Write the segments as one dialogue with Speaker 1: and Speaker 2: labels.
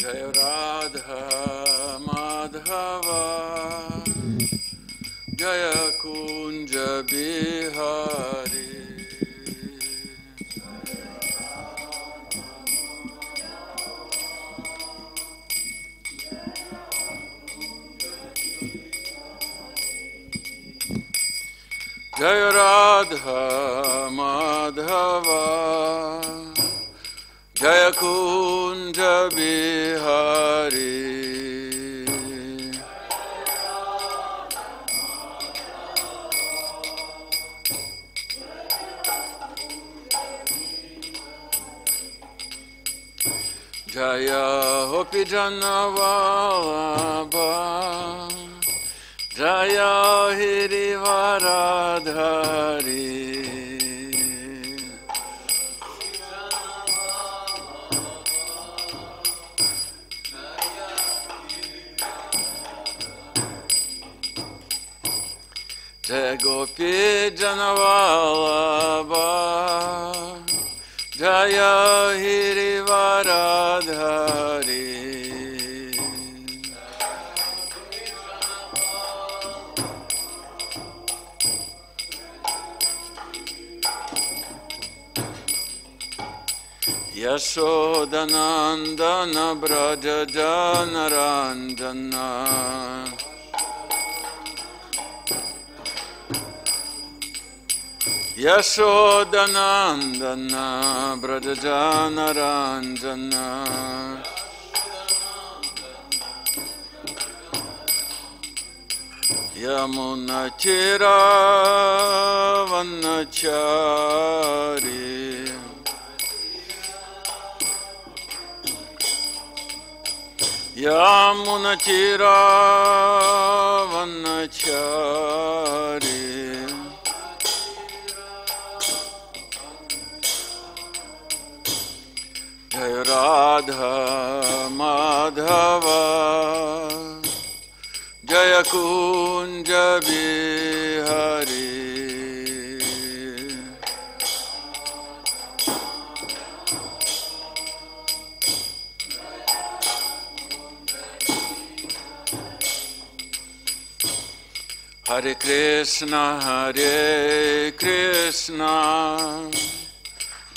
Speaker 1: जय राधा माधवा जय कुञ्ज बिहारी जय राधा माधवा जय Kunj Raja Bihari. Jaya Hopi Janavalabha Jaya Hirivaradhari Janawallabha Jaya Hirivaradhari Yashodanandana Braja Janaranjana यशोदनन्दन व्रज जनरञ्जन यमुनचिरावन्नचारी राधा माधव। जय कुंज बिहारी। हरे कृष्ण हरे कृष्ण।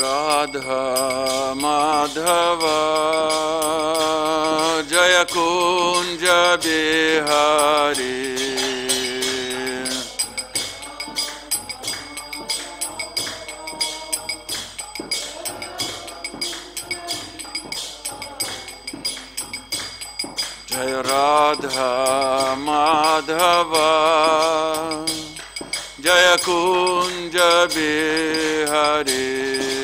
Speaker 1: राधा माधव। जय कुंज बिहारी। जय राधा माधव। जय कुंज बिहारी।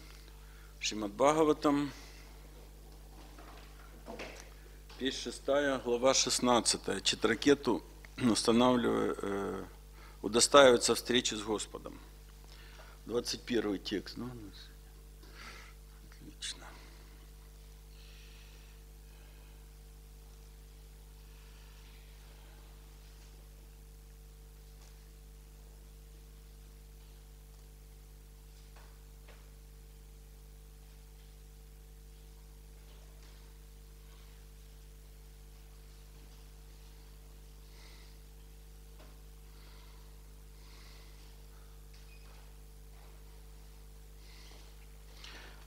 Speaker 1: Шримад Бхагаватам, песнь шестая, глава 16. Читракету устанавливая, э, удостаивается встречи с Господом. 21 текст. Ну, отлично.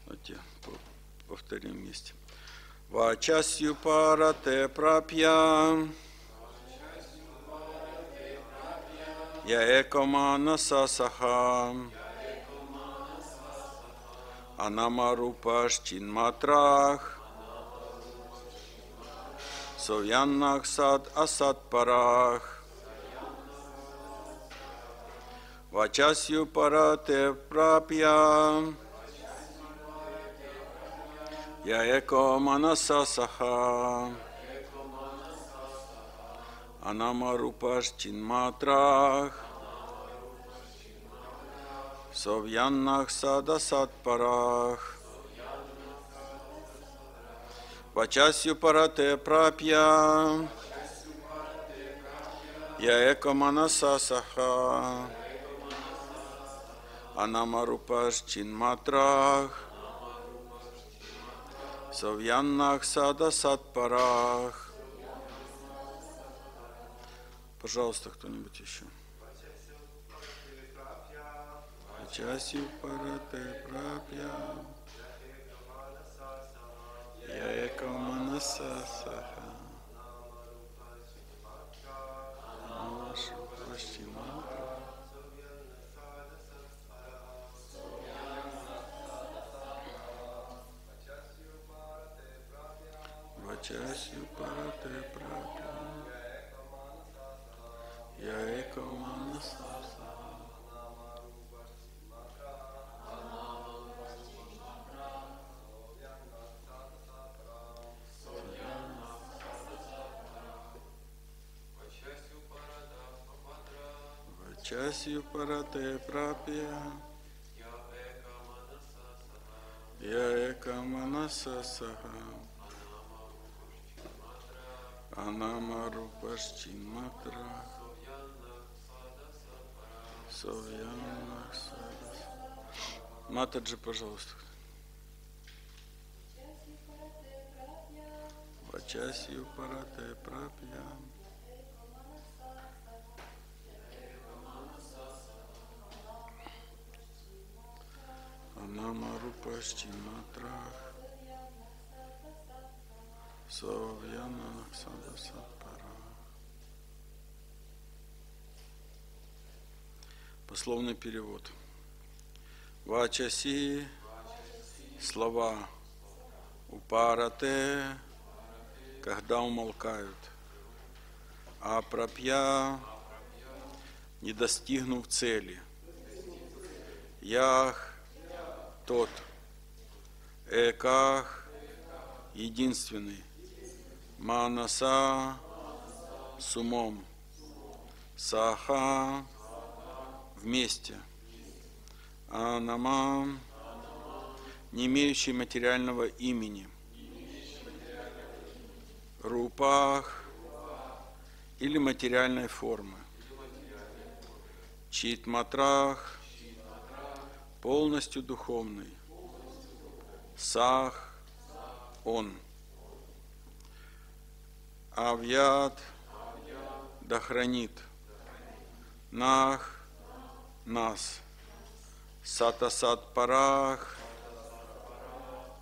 Speaker 1: Давайте по- повторим вместе. Вачасью парате прапья. Я экомана сасаха. Анамарупаш чинматрах. Совьяннах сад асад парах. Вачасью парате прапья. Манаса саха. Анамарупаш чинматрах. Совьяннах сада сатпарах. Вачасью парате прапья. Я эко манаса саха. Анамарупаш чинматрах. Совьяннах сада сатпарах. Пожалуйста, кто-нибудь еще. Часью парате прапья. Я эко манаса саха. Нашу пащиматра. Вачасью парате прапья. Я эко манаса саха. Вачасью парате прапья. Я эко манаса саха. Анамару Пашчиматра. Совьяна Садас. Матаджи, пожалуйста. Вачасью парате прапья. Анамару Пашчиматра. Совьяна Садасатпара. Пословный перевод. Вачаси слова упарате, когда умолкают, а пропья, не достигнув цели. Ях, тот, эках, единственный, манаса, с умом, саха, вместе, анама, не имеющий материального имени, рупах, или материальной формы. Чит матрах полностью духовный. Сах он. Авьят да хранит нах нас. Сатасат парах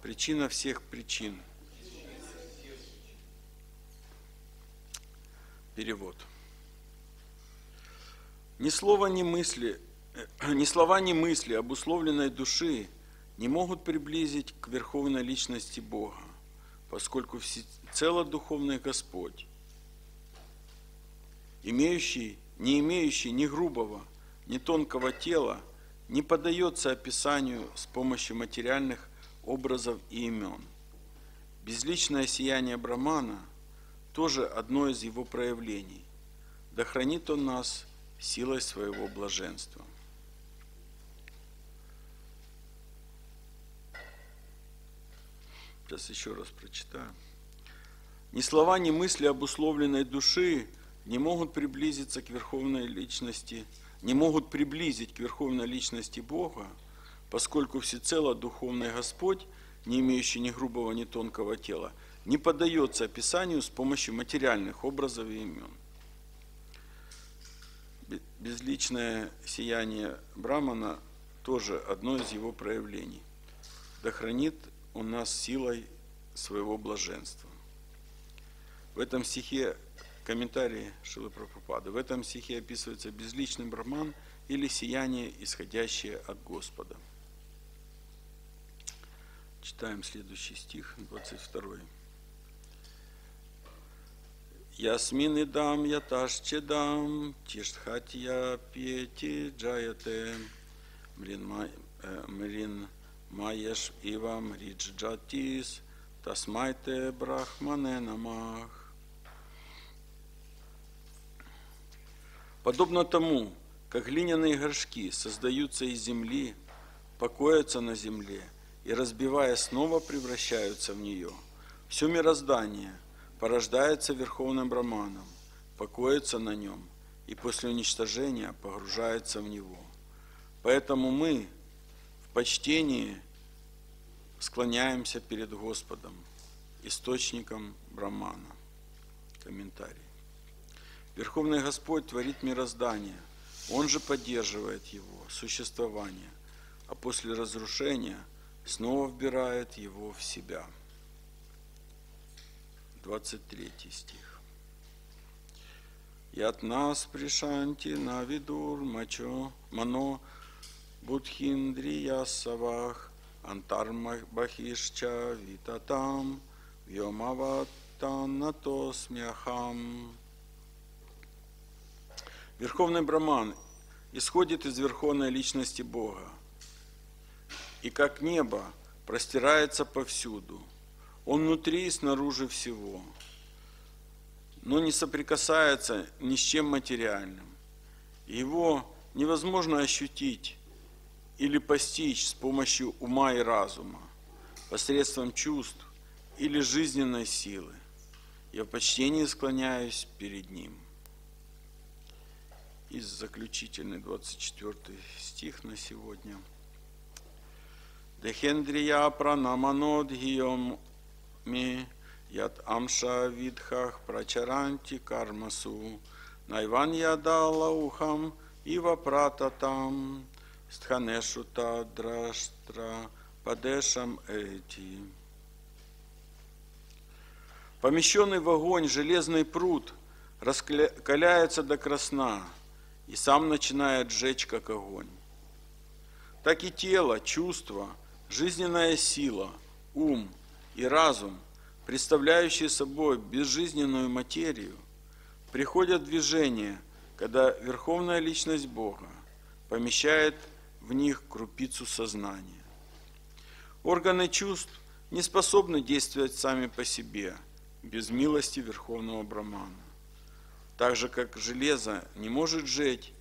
Speaker 1: причина всех причин. Перевод. Ни слова, ни мысли, э, ни слова, ни мысли обусловленной души не могут приблизить к верховной личности Бога, поскольку всецело духовный Господь, имеющий, не имеющий ни грубого, ни тонкого тела, не поддается описанию с помощью материальных образов и имен. Безличное сияние Брамана тоже одно из его проявлений. Да хранит он нас силой своего блаженства. Сейчас еще раз прочитаю. Ни слова, ни мысли обусловленной души не могут приблизиться к верховной личности, не могут приблизить к верховной личности Бога, поскольку всецело духовный Господь, не имеющий ни грубого, ни тонкого тела, не поддается описанию с помощью материальных образов и имен. Безличное сияние Брамана тоже одно из его проявлений. Да хранит он нас силой своего блаженства. В этом стихе комментарии Шилы Прабхупады. В этом стихе описывается безличный Браман или сияние, исходящее от Господа. Читаем следующий стих, 22. Ясмин дам я ташчедам, тиштхатья пети джаяте, мрин маеш ивам риджатис, тасмайте брахмане намах. Подобно тому, как глиняные горшки создаются из земли, покоятся на земле – и, разбивая, снова превращаются в нее. Все мироздание порождается Верховным Браманом, покоится на нем и после уничтожения погружается в него. Поэтому мы почтении склоняемся перед Господом, источником Брамана. Комментарий. Верховный Господь творит мироздание, Он же поддерживает его существование, а после разрушения – снова вбирает его в себя. 23 стих. Ят нас пришанти на видур мачо мано будхиндрия савах антармахишча витатам вьомаватанато смяхам. Верховный Браман исходит из верховной личности Бога – и как небо простирается повсюду. Он внутри и снаружи всего, но не соприкасается ни с чем материальным. Его невозможно ощутить или постичь с помощью ума и разума, посредством чувств или жизненной силы. Я в почтении склоняюсь перед Ним. И заключительный 24 стих на сегодня – Дехендрия пранаманодхием ми яд амша видхах прачаранти кармасу найван ядала ухам ива прататам стханешута драштра падешам эти. Помещенный в огонь железный пруд раскаляется до красна и сам начинает жечь, как огонь. Так и тело, чувства – жизненная сила, ум и разум, представляющие собой безжизненную материю, приходят в движение, когда Верховная Личность Бога помещает в них крупицу сознания. Органы чувств не способны действовать сами по себе, без милости Верховного Брамана. Так же, как железо не может жить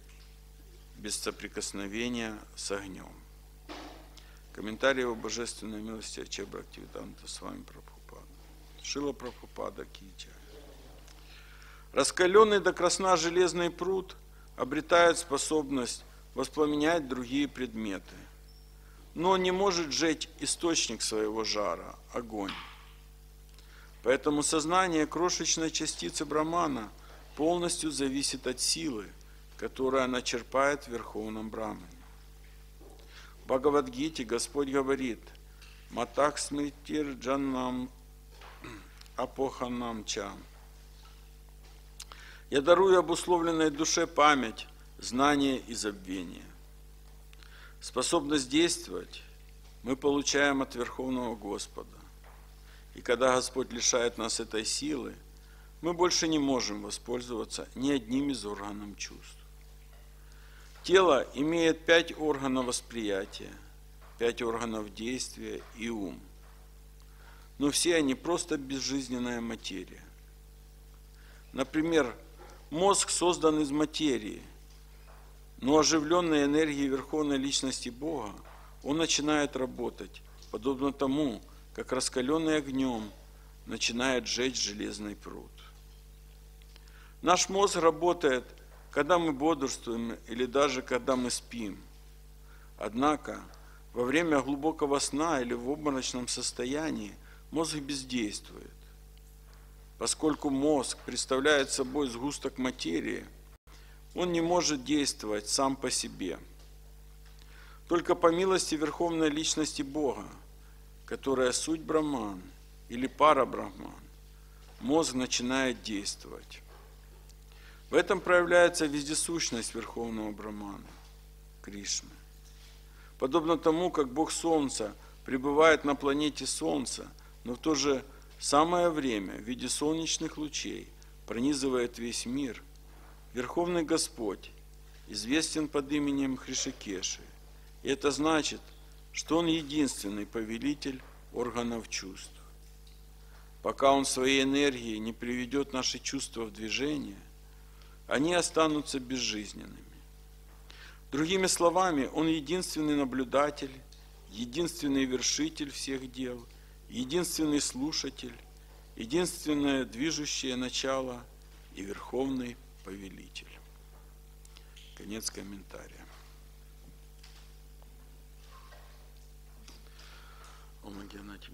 Speaker 1: без соприкосновения с огнем. Комментарий о божественной милости Аче Бхактивиданта с вами Прабхупада. Шила Прабхупада Кича. Раскаленный до красна железный пруд обретает способность воспламенять другие предметы, но не может сжечь источник своего жара – огонь. Поэтому сознание крошечной частицы Брамана полностью зависит от силы, которую она черпает в Верховном Брамане. В Бхагавадгите Господь говорит «Матак смритир джаннам апоханам чам». Я дарую обусловленной душе память, знание и забвение. Способность действовать мы получаем от Верховного Господа. И когда Господь лишает нас этой силы, мы больше не можем воспользоваться ни одним из органов чувств. Тело имеет пять органов восприятия, пять органов действия и ум. Но все они просто безжизненная материя. Например, мозг создан из материи, но оживленной энергией Верховной Личности Бога он начинает работать, подобно тому, как раскаленный огнем начинает жечь железный пруд. Наш мозг работает, когда мы бодрствуем или даже когда мы спим. Однако во время глубокого сна или в обморочном состоянии мозг бездействует. Поскольку мозг представляет собой сгусток материи, он не может действовать сам по себе. Только по милости Верховной Личности Бога – которая суть Браман или пара Браман, мозг начинает действовать. В этом проявляется вездесущность Верховного Брамана, Кришны. Подобно тому, как Бог Солнца пребывает на планете Солнца, но в то же самое время в виде солнечных лучей пронизывает весь мир, Верховный Господь известен под именем Хришикеши. И это значит – что Он единственный повелитель органов чувств. Пока Он своей энергией не приведет наши чувства в движение, они останутся безжизненными. Другими словами, Он единственный наблюдатель, единственный вершитель всех дел, единственный слушатель, единственное движущее начало и верховный повелитель. Конец комментария. Om Gyanati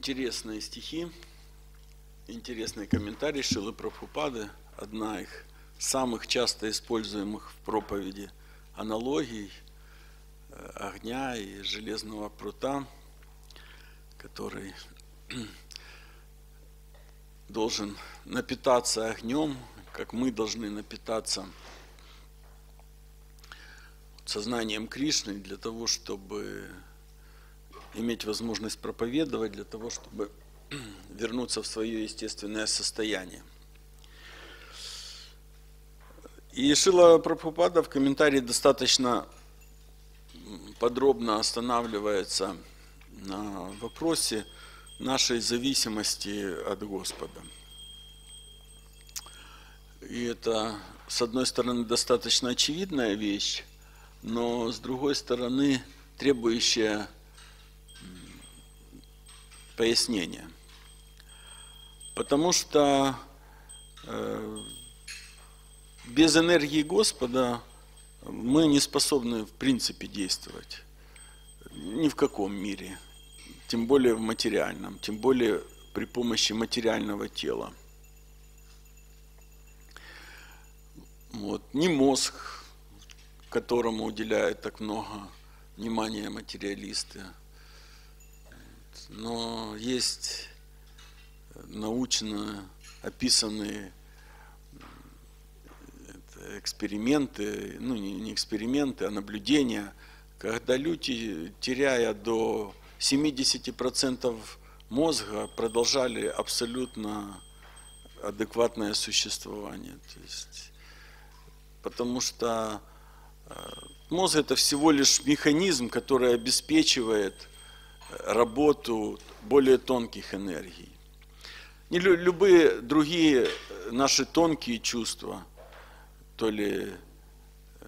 Speaker 1: Интересные стихи, интересные комментарии Шилы Прабхупады. Одна их самых часто используемых в проповеди аналогий э, огня и железного прута, который должен напитаться огнем, как мы должны напитаться сознанием Кришны для того, чтобы иметь возможность проповедовать для того, чтобы вернуться в свое естественное состояние. И Шила Прабхупада в комментарии достаточно подробно останавливается на вопросе нашей зависимости от Господа. И это, с одной стороны, достаточно очевидная вещь, но с другой стороны, требующая пояснение. Потому что э, без энергии Господа мы не способны в принципе действовать. Ни в каком мире. Тем более в материальном. Тем более при помощи материального тела. Вот. Ни мозг, которому уделяют так много внимания материалисты, но есть научно описанные эксперименты, ну не эксперименты, а наблюдения, когда люди, теряя до 70% мозга, продолжали абсолютно адекватное существование. То есть, потому что э, мозг это всего лишь механизм, который обеспечивает работу более тонких энергий. Не любые другие наши тонкие чувства, то ли э,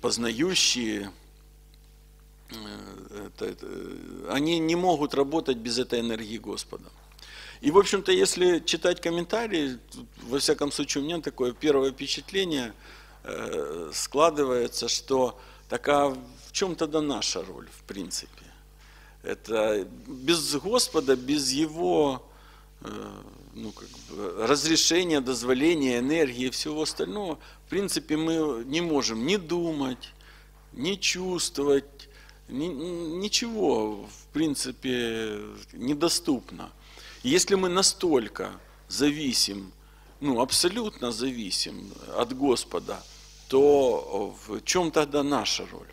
Speaker 1: познающие, э, они не могут работать без этой энергии Господа. И, в общем-то, если читать комментарии, во всяком случае, у меня такое первое впечатление э, складывается, что такая в чем тогда наша роль, в принципе. Это без Господа, без Его э, ну, как бы, разрешения, дозволения, энергии и всего остального, в принципе, мы не можем ни думать, ни чувствовать, ни, ничего, в принципе, недоступно. Если мы настолько зависим, ну, абсолютно зависим от Господа, то в чем тогда наша роль?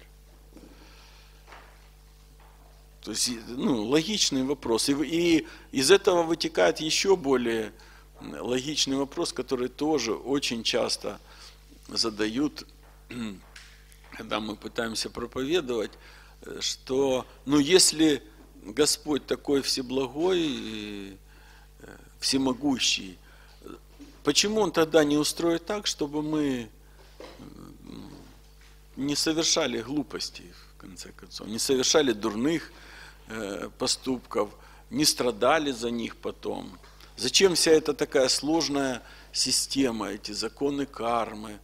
Speaker 1: То есть, ну, логичный вопрос. И, и из этого вытекает еще более логичный вопрос, который тоже очень часто задают, когда мы пытаемся проповедовать, что, ну, если Господь такой всеблагой и э, всемогущий, почему Он тогда не устроит так, чтобы мы не совершали глупостей, в конце концов, не совершали дурных э, поступков, не страдали за них потом? Зачем вся эта такая сложная система, эти законы кармы,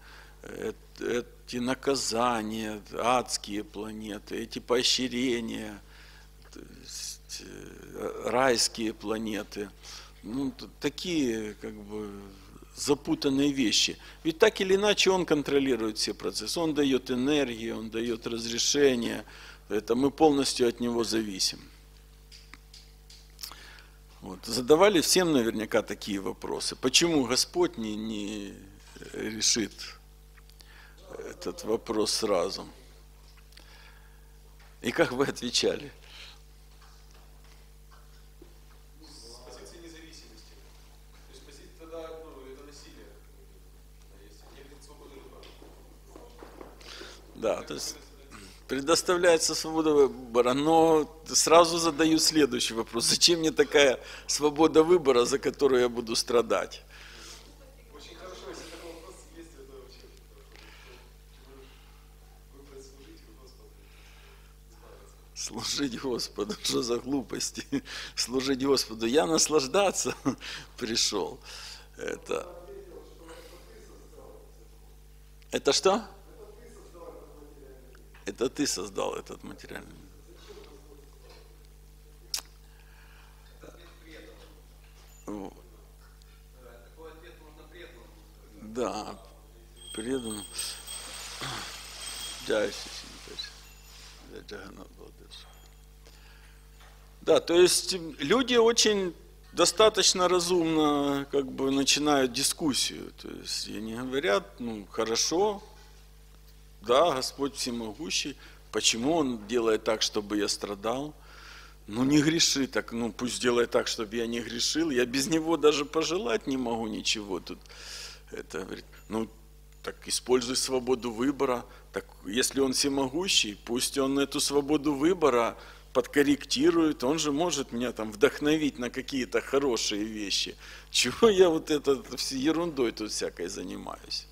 Speaker 1: эти наказания, адские планеты, эти поощрения – Э, райские планеты. Ну, такие как бы запутанные вещи. Ведь так или иначе он контролирует все процессы. Он дает энергию, он дает разрешение. Это мы полностью от него зависим. Вот. Задавали всем наверняка такие вопросы. Почему Господь не, не решит этот вопрос сразу? И как вы отвечали? Да, то есть предоставляется свобода выбора, но сразу задаю следующий вопрос. Зачем мне такая свобода выбора, за которую я буду страдать? Служить Господу, что за глупости? Служить Господу. Я наслаждаться пришел. Это, это что? Это ты создал этот материальный мир. Да, предан. Да, то есть люди очень достаточно разумно как бы начинают дискуссию. То есть они говорят, ну хорошо, да, Господь всемогущий. Почему Он делает так, чтобы я страдал? Ну не греши так, ну пусть делает так, чтобы я не грешил. Я без Него даже пожелать не могу ничего тут. Это говорит, ну так используй свободу выбора. Так если Он всемогущий, пусть Он эту свободу выбора подкорректирует, он же может меня там вдохновить на какие-то хорошие вещи. Чего я вот это ерундой тут всякой занимаюсь?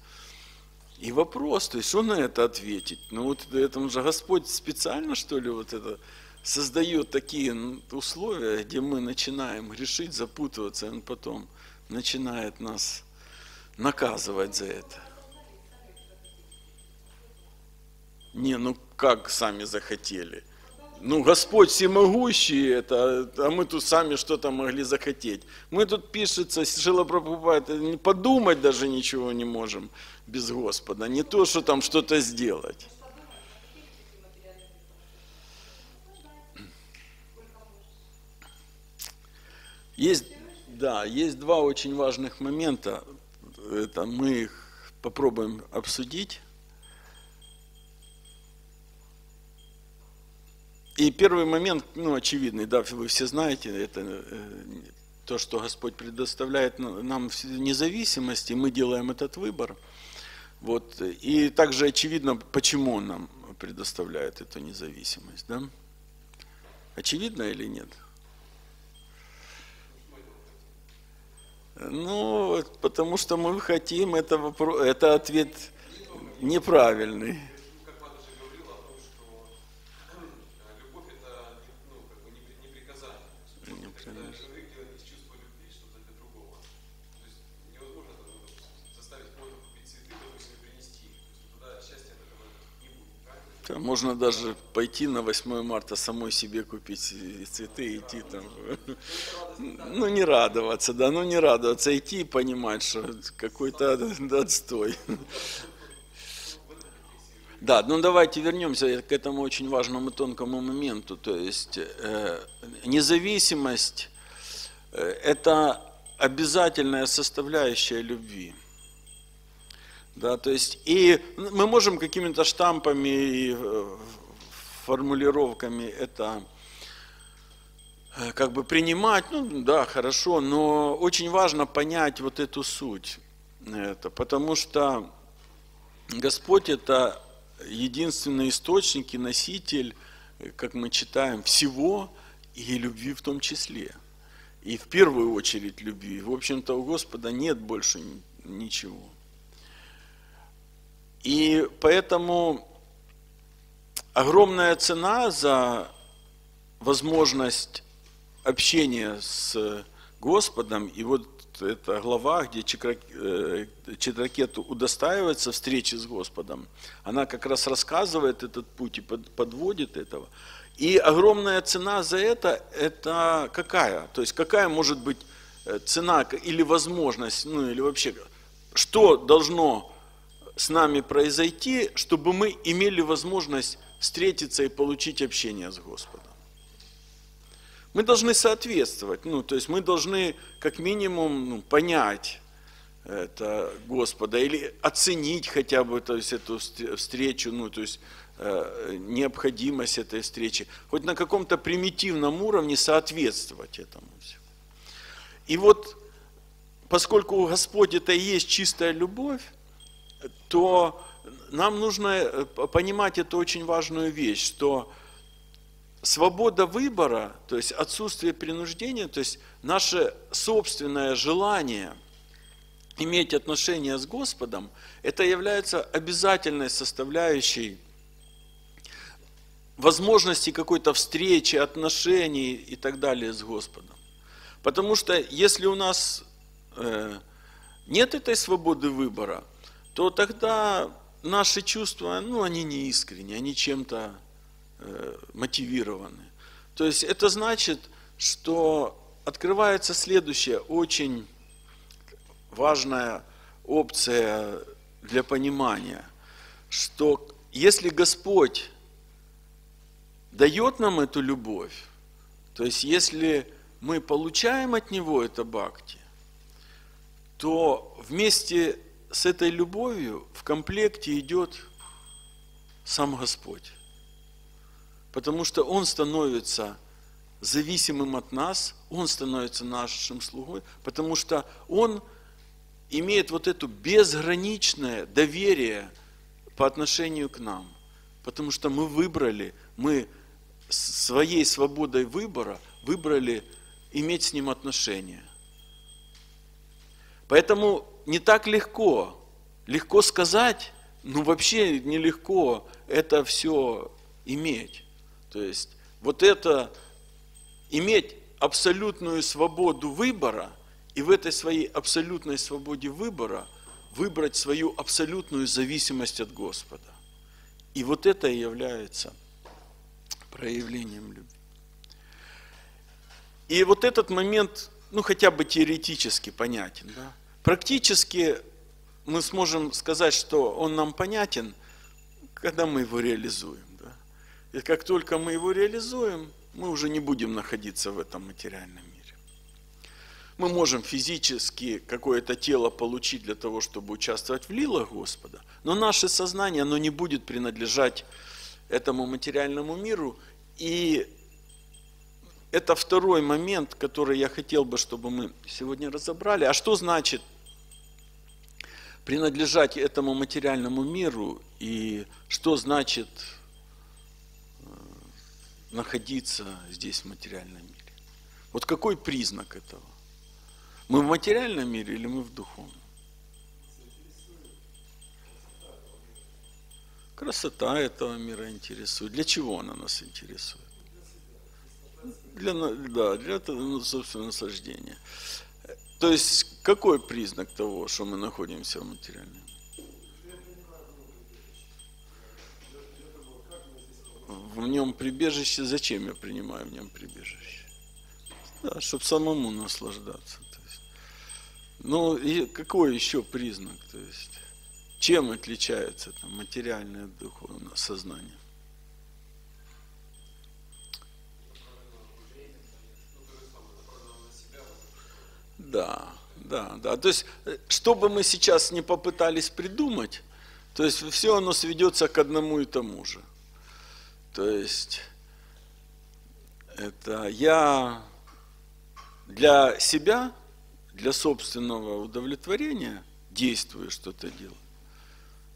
Speaker 1: И вопрос, то есть что на это ответить? Ну вот этому же Господь специально, что ли, вот это создает такие условия, где мы начинаем грешить, запутываться, и Он потом начинает нас наказывать за это. Не, ну как сами захотели – ну, Господь всемогущий, это, а мы тут сами что-то могли захотеть. Мы тут пишется, Шила Прабхупада, подумать даже ничего не можем без Господа. Не то, что там что-то сделать. Есть, да, есть два очень важных момента. Это мы их попробуем обсудить. И первый момент, ну, очевидный, да, вы все знаете, это э, то, что Господь предоставляет нам независимость, и мы делаем этот выбор. Вот. И также очевидно, почему Он нам предоставляет эту независимость. Да? Очевидно или нет? Ну, потому что мы хотим, это, вопрос, это ответ неправильный. Можно даже пойти на 8 марта самой себе купить цветы идти там. Ну, не радоваться, да, ну не радоваться, идти и понимать, что какой-то отстой. Да, ну давайте вернемся к этому очень важному тонкому моменту. То есть э, независимость э, – это обязательная составляющая любви. Да, то есть, и мы можем какими-то штампами и э, формулировками это э, как бы принимать, ну да, хорошо, но очень важно понять вот эту суть. Это, потому что Господь это единственный источник и носитель, как мы читаем, всего и любви в том числе. И в первую очередь любви. В общем-то, у Господа нет больше ничего. И поэтому огромная цена за возможность общения с Господом, и вот эта глава, где Читракету э, удостаивается встречи с Господом, она как раз рассказывает этот путь и подводит этого. И огромная цена за это, это какая? То есть какая может быть э, цена или возможность, ну или вообще, что должно с нами произойти, чтобы мы имели возможность встретиться и получить общение с Господом. Мы должны соответствовать, ну, то есть мы должны как минимум ну, понять это Господа или оценить хотя бы то есть, эту встречу, ну, то есть э, необходимость этой встречи, хоть на каком-то примитивном уровне соответствовать этому. И вот, поскольку Господь это и есть чистая любовь, то нам нужно э, понимать эту очень важную вещь, что свобода выбора, то есть отсутствие принуждения, то есть наше собственное желание иметь отношения с Господом, это является обязательной составляющей возможности какой-то встречи, отношений и так далее с Господом. Потому что если у нас э, нет этой свободы выбора, то тогда наши чувства, ну, они не искренние, они чем-то э, мотивированы. То есть это значит, что открывается следующая очень важная опция для понимания, что если Господь дает нам эту любовь, то есть если мы получаем от Него это бхакти, то вместе с этой любовью в комплекте идет сам Господь. Потому что Он становится зависимым от нас, Он становится нашим слугой, потому что Он имеет вот это безграничное доверие по отношению к нам. Потому что мы выбрали, мы своей свободой выбора выбрали иметь с Ним отношения. Поэтому не так легко. Легко сказать, ну вообще нелегко это все иметь. То есть вот это иметь абсолютную свободу выбора и в этой своей абсолютной свободе выбора выбрать свою абсолютную зависимость от Господа. И вот это и является проявлением любви. И вот этот момент, ну хотя бы теоретически понятен, да? Практически мы сможем сказать, что он нам понятен, когда мы его реализуем. Да? И как только мы его реализуем, мы уже не будем находиться в этом материальном мире. Мы можем физически какое-то тело получить для того, чтобы участвовать в лилах Господа, но наше сознание, оно не будет принадлежать этому материальному миру, И это второй момент, который я хотел бы, чтобы мы сегодня разобрали. А что значит принадлежать этому материальному миру и что значит э, находиться здесь в материальном мире? Вот какой признак этого? Мы в материальном мире или мы в духовном? Красота этого мира интересует. Для чего она нас интересует? Для, да, для ну, собственного наслаждения. То есть, какой признак того, что мы находимся в материальном? В нем прибежище, зачем я принимаю в нем прибежище? Да, чтобы самому наслаждаться. То есть. Ну, и какой еще признак? То есть, чем отличается там, материальное от сознания? Да, да, да. То есть, что бы мы сейчас не попытались придумать, то есть все оно сведется к одному и тому же. То есть, это я для себя, для собственного удовлетворения действую, что-то делаю.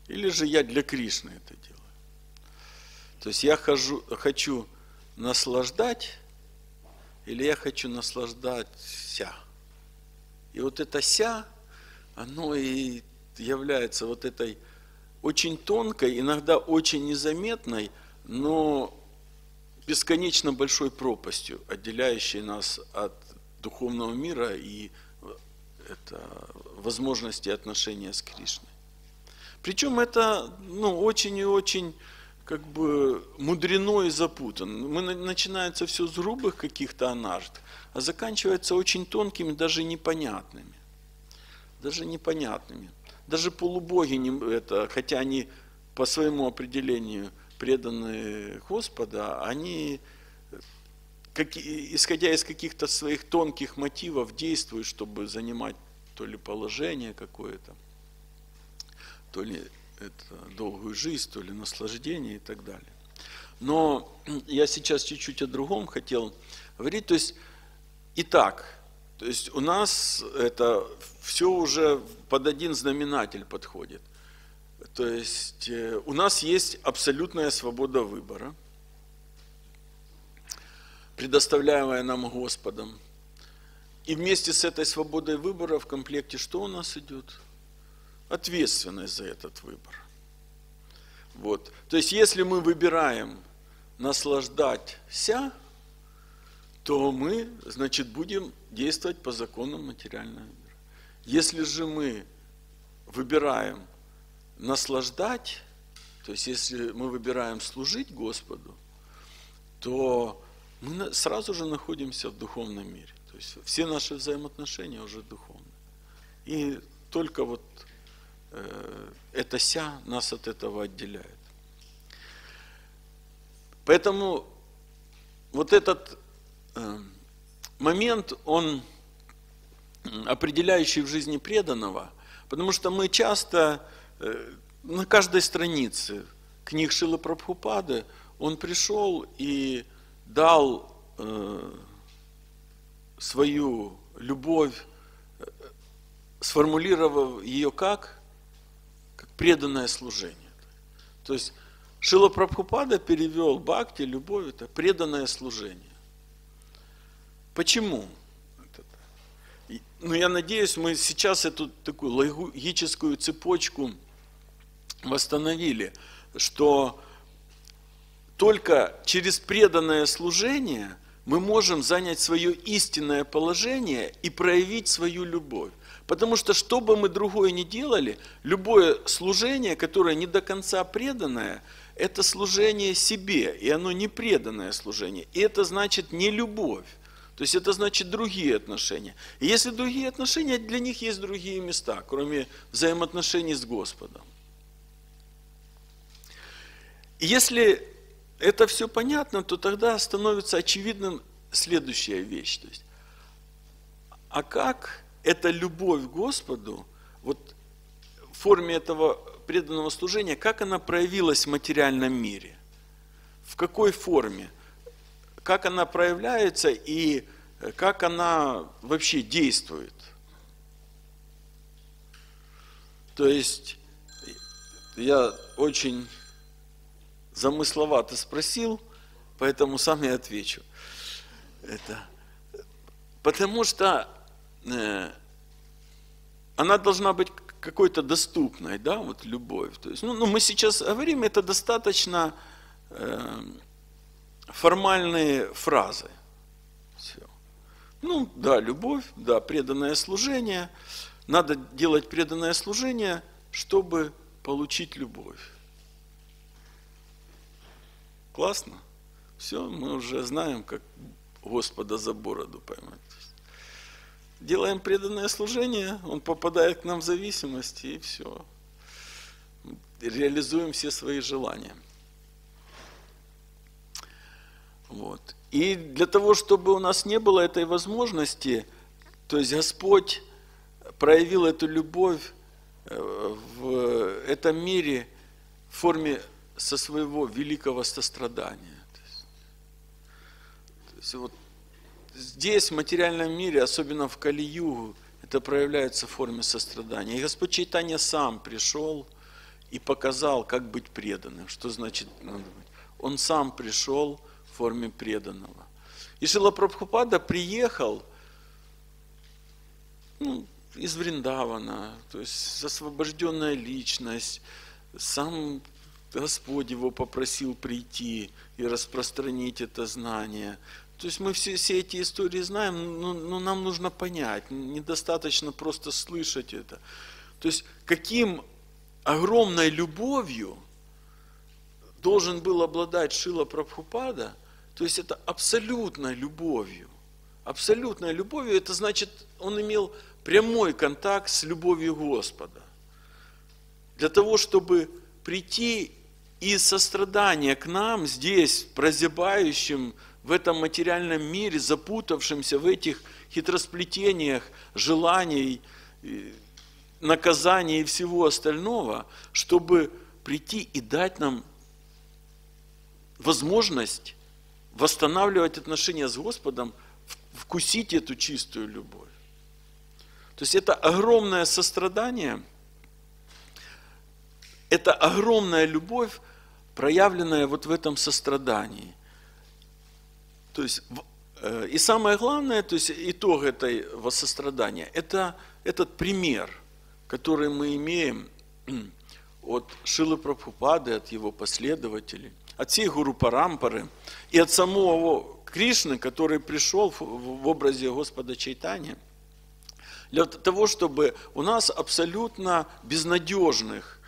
Speaker 1: Или же я для Кришны это делаю. То есть я хожу, хочу наслаждать, или я хочу наслаждаться. И вот это ся, оно и является вот этой очень тонкой, иногда очень незаметной, но бесконечно большой пропастью, отделяющей нас от духовного мира и это возможности отношения с Кришной. Причем это ну, очень и очень как бы мудрено и запутан. Мы, начинается все с грубых каких-то анарт, а заканчивается очень тонкими, даже непонятными. Даже непонятными. Даже полубоги, не, это, хотя они по своему определению преданы Господа, они, как, исходя из каких-то своих тонких мотивов, действуют, чтобы занимать то ли положение какое-то, то ли это долгую жизнь, то ли наслаждение и так далее. Но я сейчас чуть-чуть о другом хотел говорить. То есть, итак, то есть у нас это все уже под один знаменатель подходит. То есть э, у нас есть абсолютная свобода выбора, предоставляемая нам Господом. И вместе с этой свободой выбора в комплекте что у нас идет? Ответственность за этот выбор. Вот. То есть, если мы выбираем наслаждаться, то мы, значит, будем действовать по законам материального мира. Если же мы выбираем наслаждать, то есть если мы выбираем служить Господу, то мы сразу же находимся в духовном мире. То есть все наши взаимоотношения уже духовные. И только вот это ся нас от этого отделяет. Поэтому вот этот э, момент, он определяющий в жизни преданного, потому что мы часто э, на каждой странице книг Шилы Прабхупады он пришел и дал свою любовь, сформулировав ее как? Преданное служение. То есть Шила Прабхупада перевел бхакти, любовь, это преданное служение. Почему? Ну, я надеюсь, мы сейчас эту такую логическую цепочку восстановили, что только через преданное служение мы можем занять свое истинное положение и проявить свою любовь. Потому что что бы мы другое ни делали, любое служение, которое не до конца преданное, это служение себе, и оно не преданное служение. И это значит не любовь. То есть это значит другие отношения. И если другие отношения, для них есть другие места, кроме взаимоотношений с Господом. Если это все понятно, то тогда становится очевидным следующая вещь. То есть, а как эта любовь к Господу, вот в форме этого преданного служения, как она проявилась в материальном мире? В какой форме? как она проявляется и как она вообще действует. То есть я очень замысловато спросил, поэтому сам я отвечу. Это, потому что э, она должна быть какой-то доступной, да, вот любовь. То есть, ну, ну мы сейчас говорим, это достаточно э, формальные фразы. Все. Ну, да, любовь, да, преданное служение. Надо делать преданное служение, чтобы получить любовь. Классно? Все, мы уже знаем, как Господа за бороду поймать. Делаем преданное служение, он попадает к нам в зависимость, и все. Реализуем все свои желания. Вот. И для того, чтобы у нас не было этой возможности, то есть Господь проявил эту любовь э, в этом мире в форме со своего великого сострадания. То есть, то есть вот здесь, в материальном мире, особенно в Кали-Югу, это проявляется в форме сострадания. И Господь Чайтанья сам пришел и показал, как быть преданным, что значит надо быть. Он сам пришел в форме преданного. И Шила Прабхупада приехал ну, из Вриндавана, то есть освобожденная личность, сам Господь его попросил прийти и распространить это знание. То есть мы все, все эти истории знаем, но, но нам нужно понять, недостаточно просто слышать это. То есть каким огромной любовью должен был обладать Шила Прабхупада, то есть это абсолютной любовью. Абсолютной любовью, это значит, он имел прямой контакт с любовью Господа. Для того, чтобы прийти из сострадания к нам здесь, прозябающим в этом материальном мире, запутавшимся в этих хитросплетениях желаний, наказаний и всего остального, чтобы прийти и дать нам возможность восстанавливать отношения с Господом, вкусить эту чистую любовь. То есть это огромное сострадание, это огромная любовь, проявленная вот в этом сострадании. То есть, э, и самое главное, то есть итог этого сострадания, это этот пример, который мы имеем от Шилы Прабхупады, от его последователей, от всей Гуру Парампары и от самого Кришны, который пришел в образе Господа Чайтани, для того, чтобы у нас абсолютно безнадежных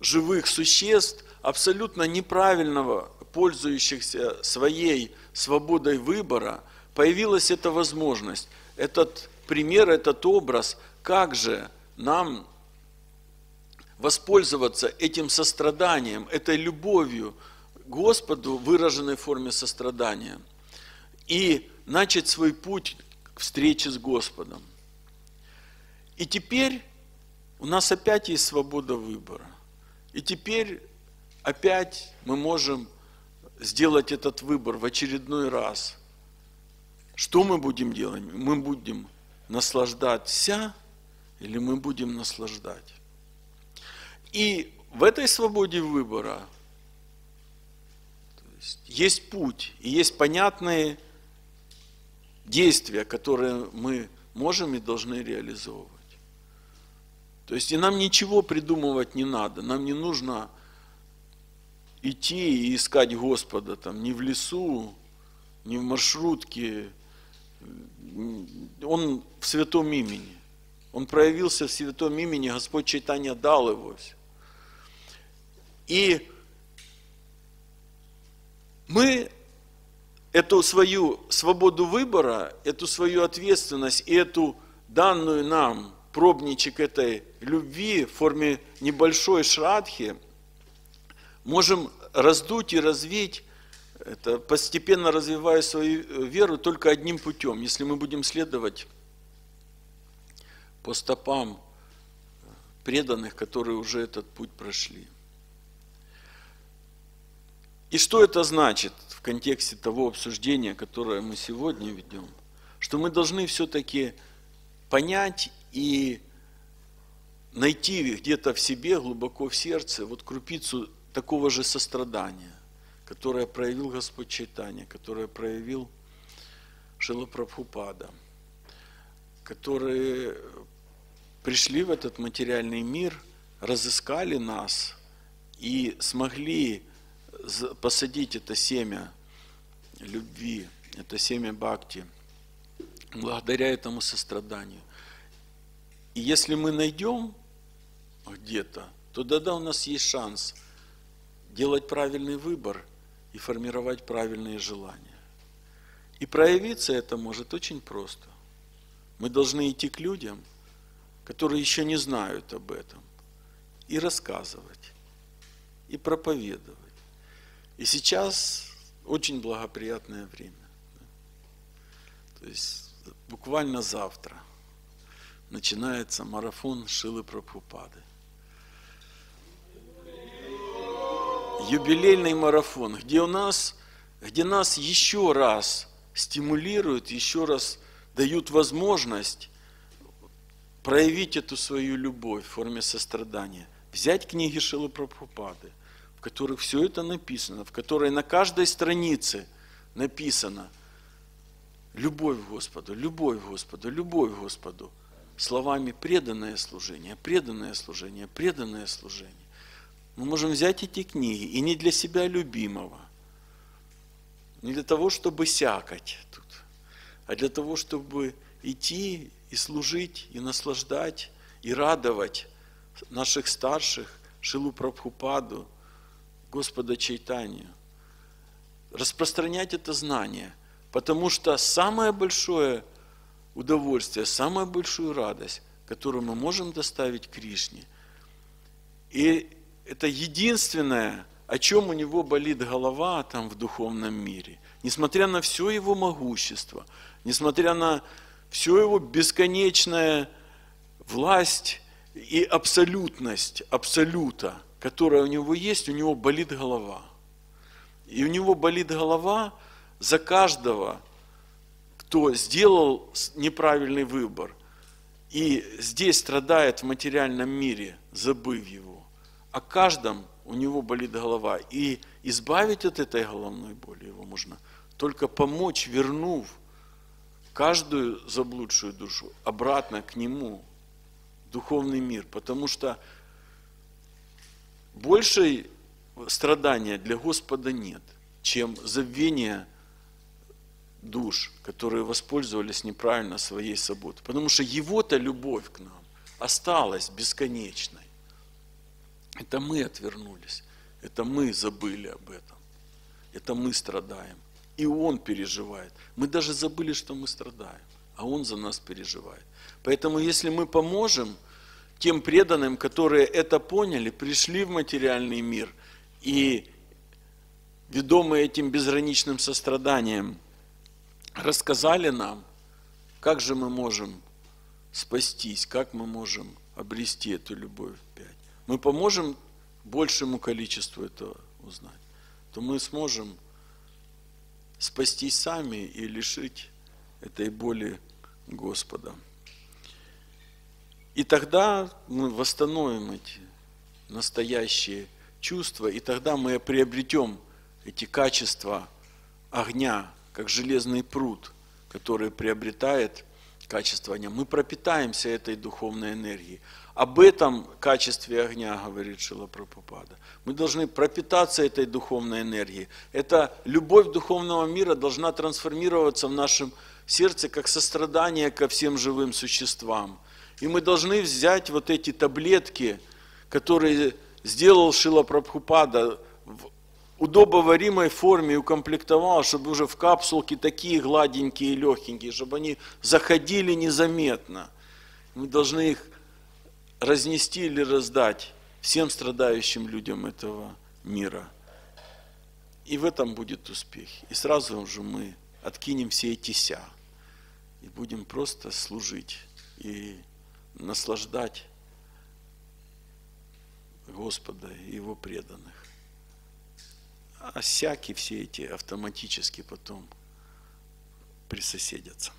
Speaker 1: живых существ, абсолютно неправильного, пользующихся своей свободой выбора, появилась эта возможность, этот пример, этот образ, как же нам воспользоваться этим состраданием, этой любовью Господу, выраженной в форме сострадания, и начать свой путь к встрече с Господом. И теперь у нас опять есть свобода выбора. И теперь опять мы можем сделать этот выбор в очередной раз. Что мы будем делать? Мы будем наслаждаться или мы будем наслаждать? И в этой свободе выбора есть, есть путь и есть понятные действия, которые мы можем и должны реализовывать. То есть и нам ничего придумывать не надо, нам не нужно идти и искать Господа там ни в лесу, ни в маршрутке. Он в святом имени. Он проявился в святом имени, Господь Чайтанья дал его. И мы эту свою свободу выбора, эту свою ответственность и эту данную нам пробничек этой любви в форме небольшой шрадхи – можем раздуть и развить, это, постепенно развивая свою э, веру только одним путем, если мы будем следовать по стопам преданных, которые уже этот путь прошли. И что это значит в контексте того обсуждения, которое мы сегодня ведем? Что мы должны все-таки понять и найти где-то в себе, глубоко в сердце, вот крупицу такого же сострадания, которое проявил Господь Чайтания, которое проявил Шила Прабхупада, которые пришли в этот материальный мир, разыскали нас и смогли посадить это семя любви, это семя бхакти, благодаря этому состраданию. И если мы найдем где-то, то тогда у нас есть шанс делать правильный выбор и формировать правильные желания. И проявиться это может очень просто. Мы должны идти к людям, которые еще не знают об этом, и рассказывать, и проповедовать. И сейчас очень благоприятное время. То есть буквально завтра начинается марафон Шилы Прабхупады. Юбилейный марафон, где у нас, где нас еще раз стимулируют, еще раз дают возможность проявить эту свою любовь в форме сострадания. Взять книги Шилы Прабхупады – которых все это написано, в которой на каждой странице написано любовь Господу, любовь Господу, любовь Господу, словами преданное служение, преданное служение, преданное служение. Мы можем взять эти книги и не для себя любимого, не для того, чтобы сякать тут, а для того, чтобы идти и служить, и наслаждать, и радовать наших старших, Шилу Прабхупаду, Господа Чайтанию. Распространять это знание, потому что самое большое удовольствие, самую большую радость, которую мы можем доставить Кришне, и это единственное, о чем у него болит голова там в духовном мире, несмотря на все его могущество, несмотря на всю его бесконечная власть и абсолютность, абсолюта – которая у него есть, у него болит голова. И у него болит голова за каждого, кто сделал неправильный выбор и здесь страдает в материальном мире, забыв его. О каждом у него болит голова. И избавить от этой головной боли его можно только помочь, вернув каждую заблудшую душу обратно к нему, духовный мир. Потому что большей страдания для Господа нет, чем забвение душ, которые воспользовались неправильно своей свободой. Потому что Его-то любовь к нам осталась бесконечной. Это мы отвернулись, это мы забыли об этом, это мы страдаем. И Он переживает. Мы даже забыли, что мы страдаем, а Он за нас переживает. Поэтому если мы поможем – тем преданным, которые это поняли, пришли в материальный мир и, ведомые этим безграничным состраданием, рассказали нам, как же мы можем спастись, как мы можем обрести эту любовь. Мы поможем большему количеству этого узнать, то мы сможем спастись сами и лишить этой боли Господа. И тогда мы восстановим эти настоящие чувства, и тогда мы приобретем эти качества огня, как железный пруд, который приобретает качество огня. Мы пропитаемся этой духовной энергией. Об этом качестве огня говорит Шила Прабхупада. Мы должны пропитаться этой духовной энергией. Эта любовь духовного мира должна трансформироваться в нашем сердце как сострадание ко всем живым существам – и мы должны взять вот эти таблетки, которые сделал Шила Прабхупада удобоваримой форме, укомплектовал, чтобы уже в капсулке такие гладенькие и легенькие, чтобы они заходили незаметно. Мы должны их разнести или раздать всем страдающим людям этого мира. И в этом будет успех. И сразу же мы откинем все эти ся и будем просто служить и наслаждать Господа и Его преданных. Всякие все эти автоматически потом присоседятся.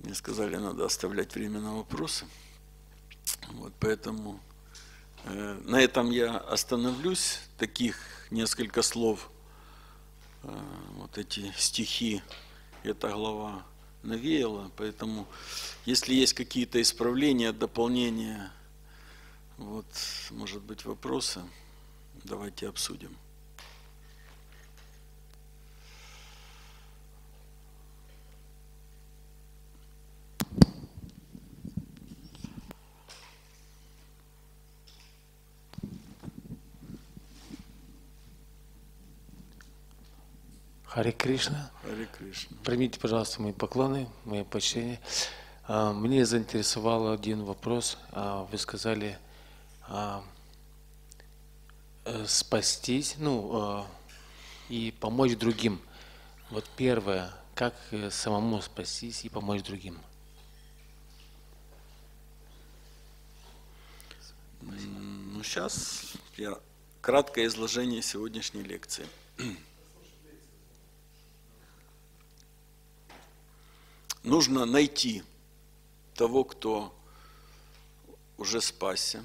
Speaker 1: Мне сказали, надо оставлять время на вопросы. Вот поэтому э, на этом я остановлюсь. Таких несколько слов. Э, вот эти стихи, эта глава навеяла. Поэтому, если есть какие-то исправления, дополнения, вот, может быть, вопросы, давайте обсудим.
Speaker 2: Харе Кришна.
Speaker 1: Харе Кришна.
Speaker 2: Примите, пожалуйста, мои поклоны, мои почтения. А, мне заинтересовал один вопрос. А, вы сказали спастись, ну, и помочь другим. Вот первое, как э, самому спастись и помочь другим?
Speaker 1: Ну, сейчас я краткое изложение сегодняшней лекции. нужно найти того, кто уже спасся.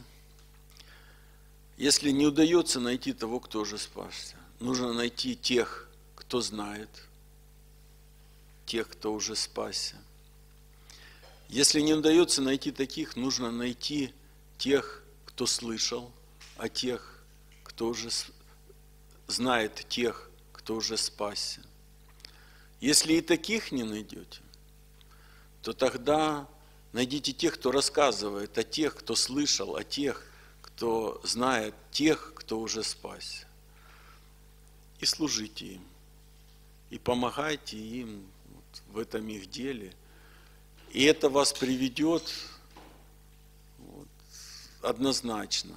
Speaker 1: Если не удается найти того, кто уже спасся, нужно найти тех, кто знает, тех, кто уже спасся. Если не удается найти таких, нужно найти тех, кто слышал, а тех, кто уже знает тех, кто уже спасся. Если и таких не найдете, то тогда найдите тех, кто рассказывает о тех, кто слышал, о тех, кто знает тех, кто уже спасся. И служите им. И помогайте им в этом их деле. И это вас приведет вот, однозначно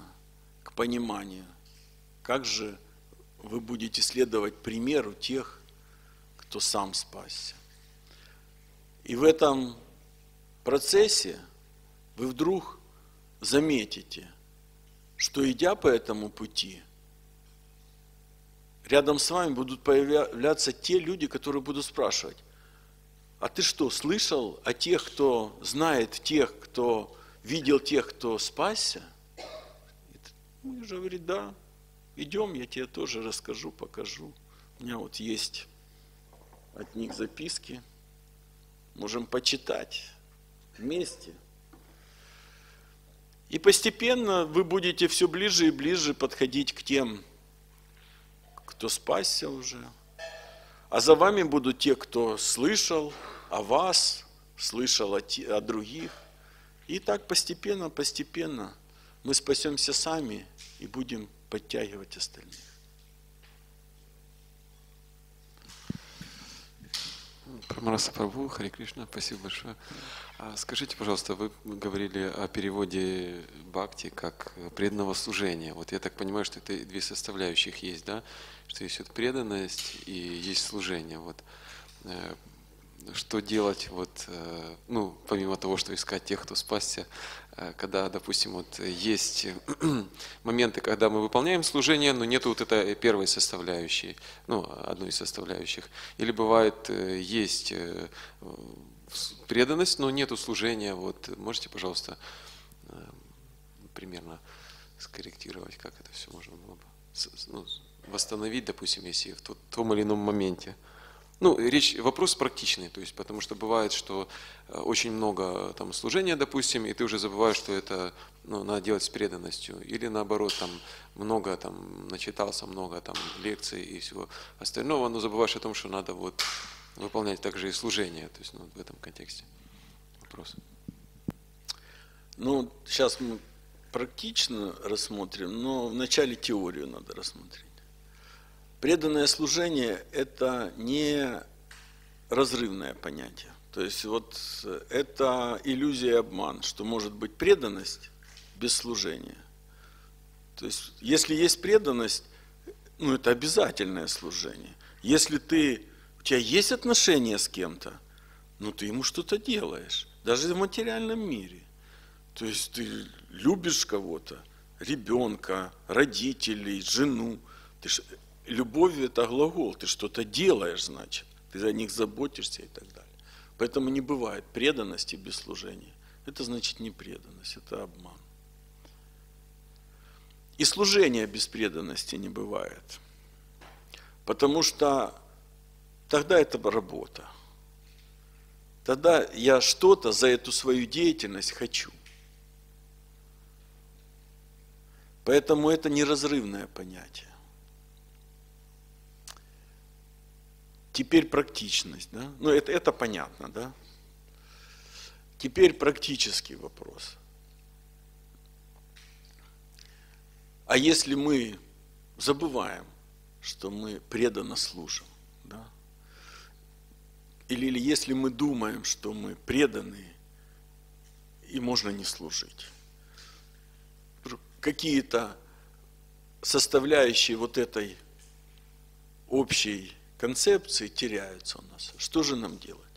Speaker 1: к пониманию, как же вы будете следовать примеру тех, кто сам спасся. И в этом процессе вы вдруг заметите, что идя по этому пути, рядом с вами будут появляться те люди, которые будут спрашивать, а ты что, слышал о тех, кто знает тех, кто видел тех, кто спасся? И же говорит, да, идем, я тебе тоже расскажу, покажу. У меня вот есть от них записки – можем почитать вместе. И постепенно вы будете все ближе и ближе подходить к тем, кто спасся уже. А за вами будут те, кто слышал о вас, слышал о, те, о других. И так постепенно, постепенно мы спасемся сами и будем подтягивать остальных.
Speaker 3: Прамараса Прабhu, Хари Кришна, спасибо большое. А скажите, пожалуйста, вы говорили о переводе бхакти как преданного служения. Вот я так понимаю, что это две составляющих есть, да? Что есть вот преданность и есть служение. Вот э, что делать, вот, э, ну, помимо того, что искать тех, кто спасся, когда, допустим, вот есть моменты, когда мы выполняем служение, но нету вот этой первой составляющей, ну, одной из составляющих. Или бывает, э, есть преданность, но нету служения. Вот можете, пожалуйста, примерно скорректировать, как это все можно было бы ну, восстановить, допустим, если в том или ином моменте. Ну, речь, вопрос практичный, то есть, потому что бывает, что э, очень много там служения, допустим, и ты уже забываешь, что это ну, надо делать с преданностью. Или наоборот, там много там начитался, много там лекций и всего остального, но забываешь о том, что надо вот выполнять также и служение. То есть, ну, в этом контексте вопрос.
Speaker 1: Ну, сейчас мы практично рассмотрим, но вначале теорию надо рассмотреть. Преданное служение – это не разрывное понятие. То есть вот это иллюзия и обман, что может быть преданность без служения. То есть если есть преданность, ну это обязательное служение. Если ты, у тебя есть отношения с кем-то, ну ты ему что-то делаешь, даже в материальном мире. То есть ты любишь кого-то, ребенка, родителей, жену. Ты ж, любовь это глагол, ты что-то делаешь, значит, ты за них заботишься и так далее. Поэтому не бывает преданности без служения. Это значит не преданность, это обман. И служения без преданности не бывает. Потому что тогда это работа. Тогда я что-то за эту свою деятельность хочу. Поэтому это неразрывное понятие. Теперь практичность. Да? Ну, это, это понятно, да? Теперь практический вопрос. А если мы забываем, что мы преданно служим, да? Или, или если мы думаем, что мы преданные, и можно не служить. Какие-то составляющие вот этой общей концепции теряются у нас. Что же нам делать?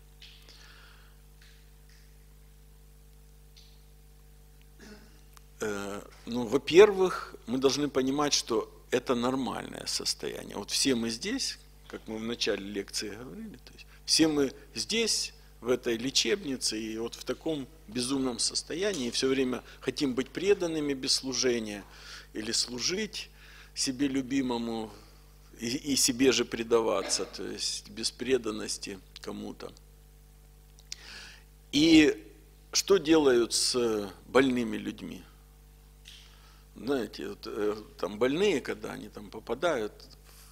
Speaker 1: Э, ну, во-первых, мы должны понимать, что это нормальное состояние. Вот все мы здесь, как мы в начале лекции говорили, то есть все мы здесь, в этой лечебнице, и вот в таком безумном состоянии, и все время хотим быть преданными без служения, или служить себе любимому, и, и себе же предаваться, то есть без преданности кому-то. И что делают с больными людьми? Знаете, вот, э, там больные, когда они там попадают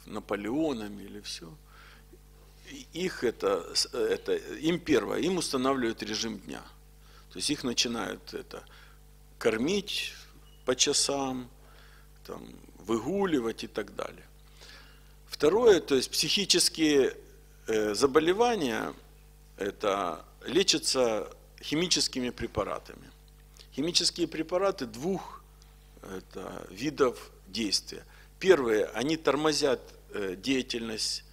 Speaker 1: Наполеонами или все, их это, это, им первое, им устанавливают режим дня. То есть их начинают это кормить по часам, там, выгуливать и так далее. Второе, то есть психические э, заболевания, это лечатся химическими препаратами. Химические препараты двух это, видов действия. Первые, они тормозят э, деятельность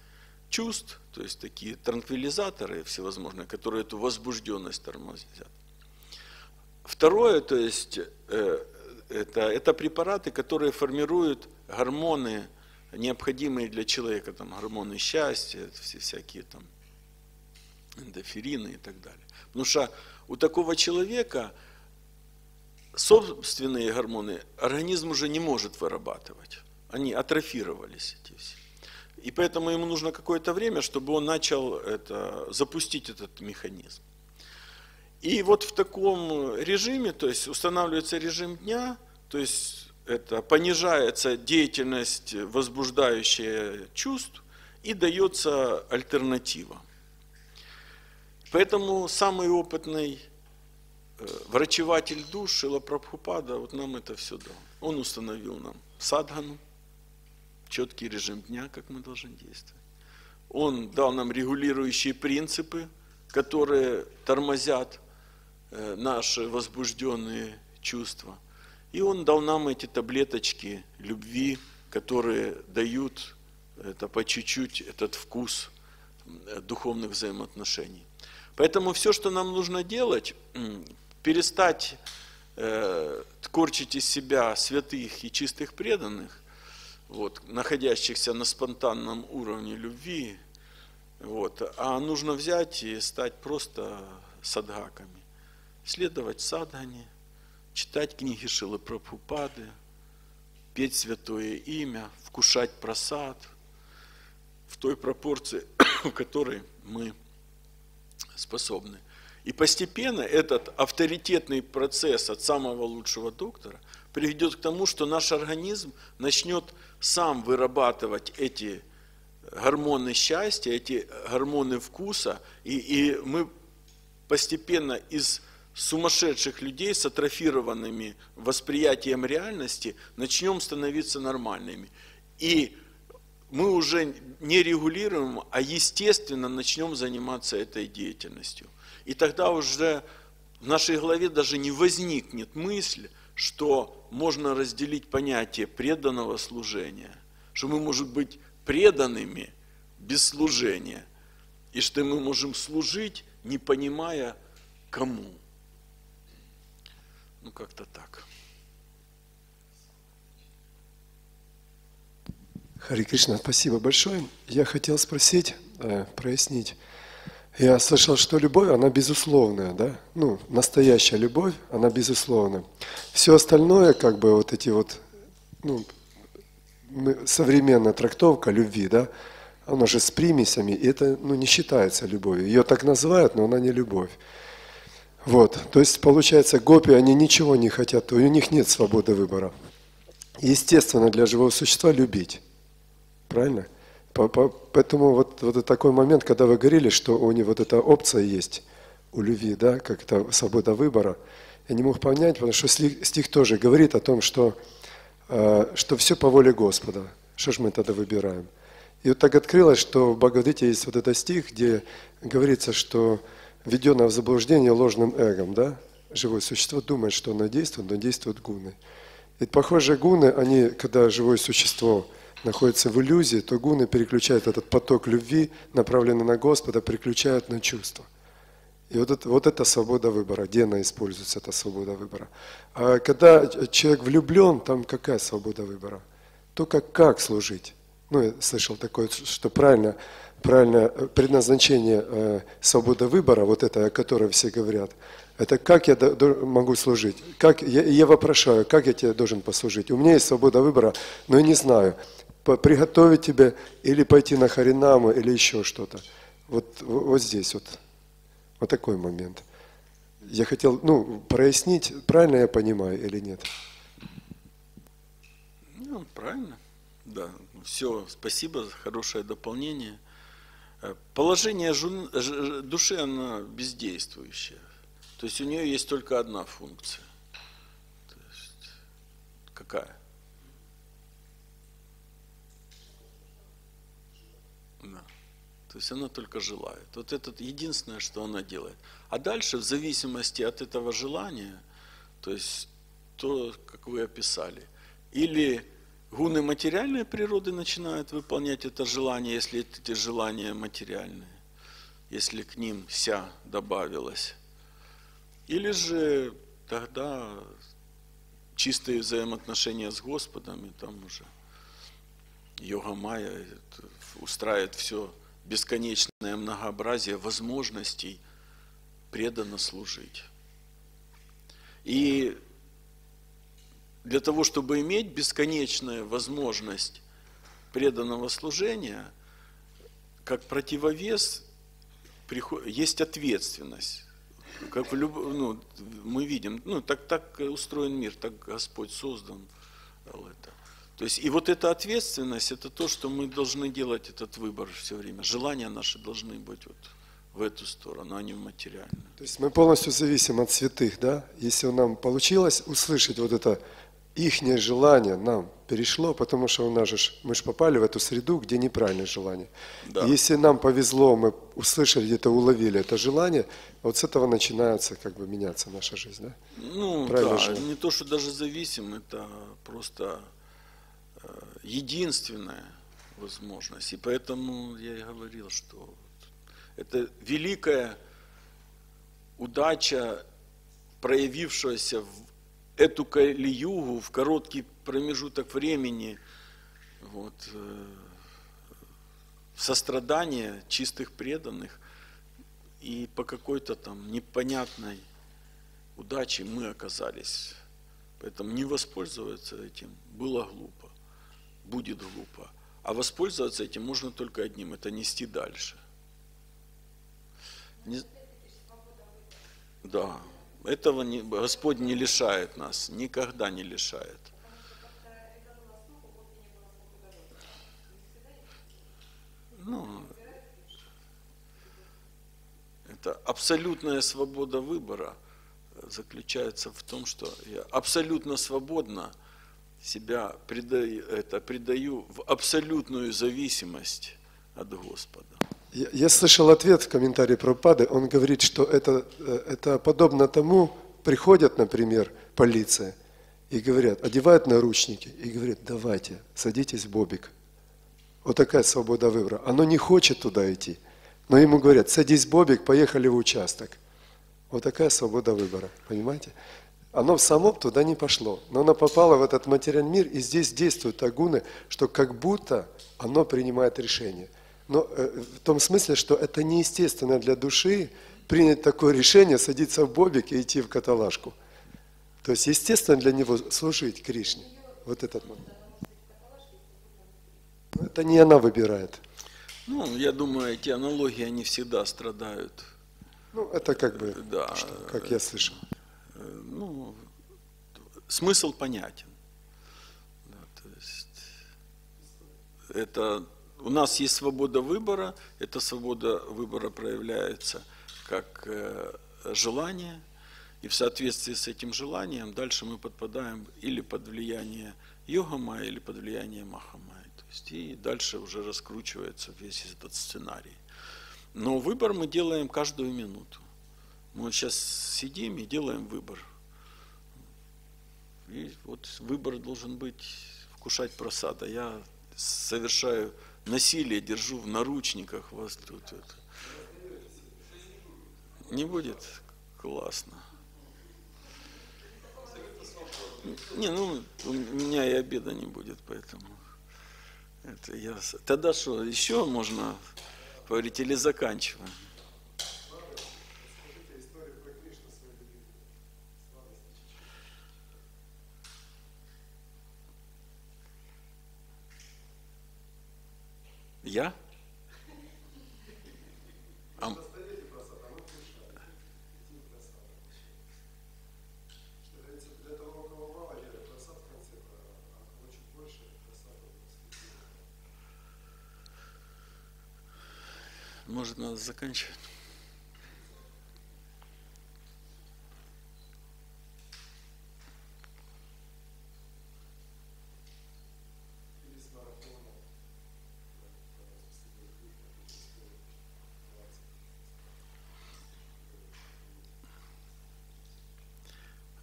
Speaker 1: чувств, то есть такие транквилизаторы всевозможные, которые эту возбужденность тормозят. Второе, то есть э, это, это препараты, которые формируют гормоны, необходимые для человека, там, гормоны счастья, все всякие там эндоферины и так далее. Потому что у такого человека собственные гормоны организм уже не может вырабатывать. Они атрофировались эти все. И поэтому ему нужно какое-то время, чтобы он начал это, запустить этот механизм. И вот в таком режиме, то есть устанавливается режим дня, то есть это понижается деятельность, возбуждающая чувств, и дается альтернатива. Поэтому самый опытный э, врачеватель душ Шила Прабхупада вот нам это все дал. Он установил нам садгану, четкий режим дня, как мы должны действовать. Он дал нам регулирующие принципы, которые тормозят э, наши возбужденные чувства – и Он дал нам эти таблеточки любви, которые дают это по чуть-чуть этот вкус духовных взаимоотношений. Поэтому все, что нам нужно делать, перестать э, корчить из себя святых и чистых преданных, вот, находящихся на спонтанном уровне любви, вот, а нужно взять и стать просто садгаками, следовать садгане, читать книги Шилы Прабхупады, петь святое имя, вкушать просад в той пропорции, в которой мы способны. И постепенно этот авторитетный процесс от самого лучшего доктора приведет к тому, что наш организм начнет сам вырабатывать эти гормоны счастья, эти гормоны вкуса, и, и мы постепенно из сумасшедших людей с атрофированными восприятием реальности начнем становиться нормальными. И мы уже не регулируем, а естественно начнем заниматься этой деятельностью. И тогда уже в нашей голове даже не возникнет мысль, что можно разделить понятие преданного служения, что мы можем быть преданными без служения, и что мы можем служить, не понимая кому. Ну, как-то так.
Speaker 4: Хари Кришна, спасибо большое. Я хотел спросить, э, прояснить. Я слышал, что любовь, она безусловная, да? Ну, настоящая любовь, она безусловная. Все остальное, как бы вот эти вот, ну, современная трактовка любви, да, она же с примесями, и это, ну, не считается любовью. Ее так называют, но она не любовь. Вот, то есть получается, гопи, они ничего не хотят, у них нет свободы выбора. Естественно, для живого существа любить. Правильно? По- по- Поэтому вот, вот такой момент, когда вы говорили, что у них вот эта опция есть у любви, да, как это свобода выбора, я не мог понять, потому что сли- стих тоже говорит о том, что, э, что все по воле Господа. Что же мы тогда выбираем? И вот так открылось, что в Бхагавадгите есть вот этот стих, где говорится, что введенное в заблуждение ложным эгом, да, живое существо думает, что оно действует, но действует гуны. И похоже, гуны, они, когда живое существо находится в иллюзии, то гуны переключают этот поток любви, направленный на Господа, переключают на чувства. И вот это, вот это свобода выбора, где она используется, эта свобода выбора. А когда человек влюблен, там какая свобода выбора? Только как служить. Ну, я слышал такое, что правильно, правильное предназначение э, свободы выбора, вот это, о которой все говорят, это как я могу служить? Как, я, я вопрошаю, как я тебе должен послужить? У меня есть свобода выбора, но я не знаю, приготовить тебе или пойти на харинаму или еще что-то. Вот вот здесь вот. Вот такой момент. Я хотел, ну, прояснить, правильно я понимаю или нет?
Speaker 1: Ну, правильно. Да. Все, спасибо, хорошее дополнение. Положение души, она бездействующая. То есть у нее есть только одна функция. То есть какая? Да. То есть она только желает. Вот это единственное, что она делает. А дальше, в зависимости от этого желания, то есть то, как вы описали, или гуны материальной природы начинают выполнять это желание, если эти желания материальные, если к ним ся добавилось. Или же тогда чистые взаимоотношения с Господом, и там уже йога майя устраивает все бесконечное многообразие возможностей преданно служить. И для того, чтобы иметь бесконечную возможность преданного служения, как противовес есть ответственность. Как в люб- ну, мы видим, ну, так, так устроен мир, так Господь создан это. То есть и вот эта ответственность, это то, что мы должны делать этот выбор все время. Желания наши должны быть вот в эту сторону, а не в материальную.
Speaker 4: То есть мы полностью зависим от святых, да? Если нам получилось услышать вот это ихнее желание нам перешло, потому что у нас же, мы же попали в эту среду, где неправильное желание.
Speaker 1: Да.
Speaker 4: И Если нам повезло, мы услышали, где-то уловили это желание, вот с этого начинается как бы меняться наша жизнь, да?
Speaker 1: Ну
Speaker 4: Правильно
Speaker 1: да,
Speaker 4: же.
Speaker 1: не то, что даже зависим, это просто э, единственная возможность. И поэтому я и говорил, что это великая удача, проявившаяся в эту калиюгу в короткий промежуток времени, вот, э, сострадание чистых преданных, и по какой-то там непонятной удачи мы оказались. Поэтому не воспользоваться этим было глупо, будет глупо. А воспользоваться этим можно только одним, это нести дальше. Не- Да, этого не- Господь не лишает нас, никогда не лишает. Ну, это абсолютная свобода выбора заключается в том, что я абсолютно свободно себя предаю, это, предаю в абсолютную зависимость от Господа.
Speaker 4: Я, слышал ответ в комментарии Пропады, он говорит, что это, э, это подобно тому, приходят, например, полиция и говорят, одевают наручники и говорят, давайте, садитесь в бобик. Вот такая свобода выбора. Оно не хочет туда идти, но ему говорят, садись в бобик, поехали в участок. Вот такая свобода выбора, понимаете? оно в самом туда не пошло. Но оно попало в этот материальный мир, и здесь действуют агуны, что как будто оно принимает решение. Но э, в том смысле, что это неестественно для души принять такое решение, садиться в бобик и идти в каталажку. То есть естественно для него служить Кришне. Вот этот момент. Это не она выбирает.
Speaker 1: Ну, я думаю, эти аналогии, они всегда страдают.
Speaker 4: Ну, это как бы,
Speaker 1: Да.
Speaker 4: что, как я слышал.
Speaker 1: Э, Ну, смысл понятен. Да, то есть это у нас есть свобода выбора, эта свобода выбора проявляется как э, желание, и в соответствии с этим желанием дальше мы подпадаем или под влияние йога или под влияние махамая. То есть и дальше уже раскручивается весь этот сценарий. Но выбор мы делаем каждую минуту. Мы вот сейчас сидим и делаем выбор. И вот выбор должен быть вкушать просада. Я совершаю насилие, держу в наручниках вас тут. Это. Не будет? Классно. Не, ну, у меня и обеда не будет, поэтому. Это я... Тогда что, еще можно говорить или заканчиваем? Я? А, может, надо заканчивать?